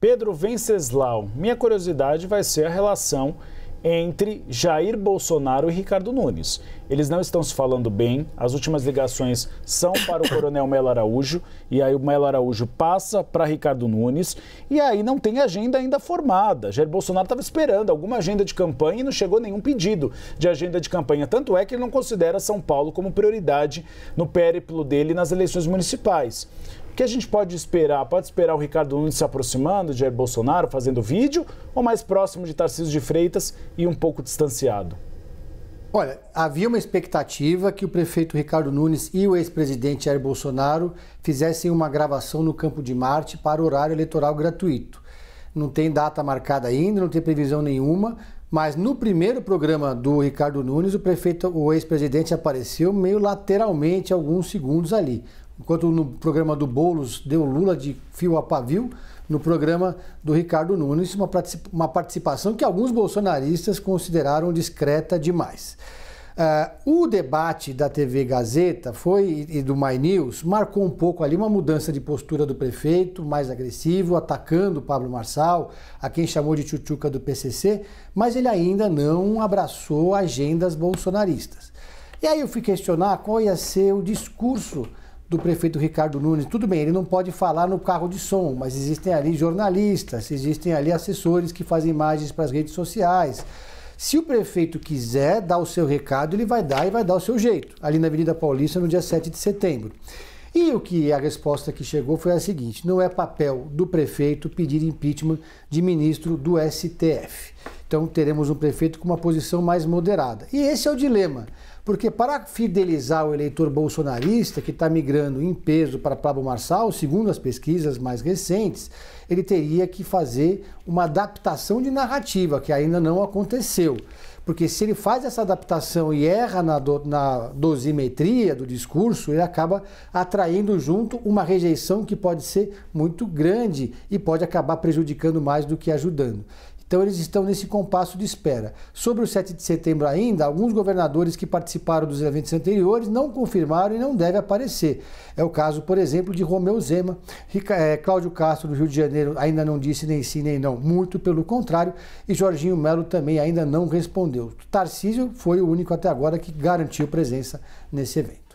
Pedro Venceslau, minha curiosidade vai ser a relação entre Jair Bolsonaro e Ricardo Nunes. Eles não estão se falando bem, as últimas ligações são para o coronel Melo Araújo, e aí o Melo Araújo passa para Ricardo Nunes, e aí não tem agenda ainda formada. Jair Bolsonaro estava esperando alguma agenda de campanha e não chegou nenhum pedido de agenda de campanha. Tanto é que ele não considera São Paulo como prioridade no périplo dele nas eleições municipais que a gente pode esperar? Pode esperar o Ricardo Nunes se aproximando de Jair Bolsonaro, fazendo vídeo, ou mais próximo de Tarcísio de Freitas e um pouco distanciado? Olha, havia uma expectativa que o prefeito Ricardo Nunes e o ex-presidente Jair Bolsonaro fizessem uma gravação no Campo de Marte para horário eleitoral gratuito. Não tem data marcada ainda, não tem previsão nenhuma, mas no primeiro programa do Ricardo Nunes, o prefeito, o ex-presidente apareceu meio lateralmente alguns segundos ali. Enquanto no programa do Bolos deu Lula de fio a pavio, no programa do Ricardo Nunes, uma participação que alguns bolsonaristas consideraram discreta demais. Uh, o debate da TV Gazeta foi e do My News marcou um pouco ali uma mudança de postura do prefeito, mais agressivo, atacando Pablo Marçal, a quem chamou de tchutchuca do PCC, mas ele ainda não abraçou agendas bolsonaristas. E aí eu fui questionar qual ia ser o discurso do prefeito Ricardo Nunes. Tudo bem, ele não pode falar no carro de som, mas existem ali jornalistas, existem ali assessores que fazem imagens para as redes sociais. Se o prefeito quiser dar o seu recado, ele vai dar e vai dar o seu jeito, ali na Avenida Paulista, no dia 7 de setembro. E o que a resposta que chegou foi a seguinte: não é papel do prefeito pedir impeachment de ministro do STF. Então teremos um prefeito com uma posição mais moderada. E esse é o dilema. Porque para fidelizar o eleitor bolsonarista, que está migrando em peso para Pablo Marçal, segundo as pesquisas mais recentes, ele teria que fazer uma adaptação de narrativa, que ainda não aconteceu. Porque se ele faz essa adaptação e erra na, do, na dosimetria do discurso, ele acaba atraindo junto uma rejeição que pode ser muito grande e pode acabar prejudicando mais do que ajudando. Então eles estão nesse compasso de espera. Sobre o 7 de setembro ainda, alguns governadores que participaram dos eventos anteriores não confirmaram e não devem aparecer. É o caso, por exemplo, de Romeu Zema. É, Cláudio Castro, do Rio de Janeiro, ainda não disse nem sim nem não, muito pelo contrário. E Jorginho Melo também ainda não respondeu. Tarcísio foi o único até agora que garantiu presença nesse evento.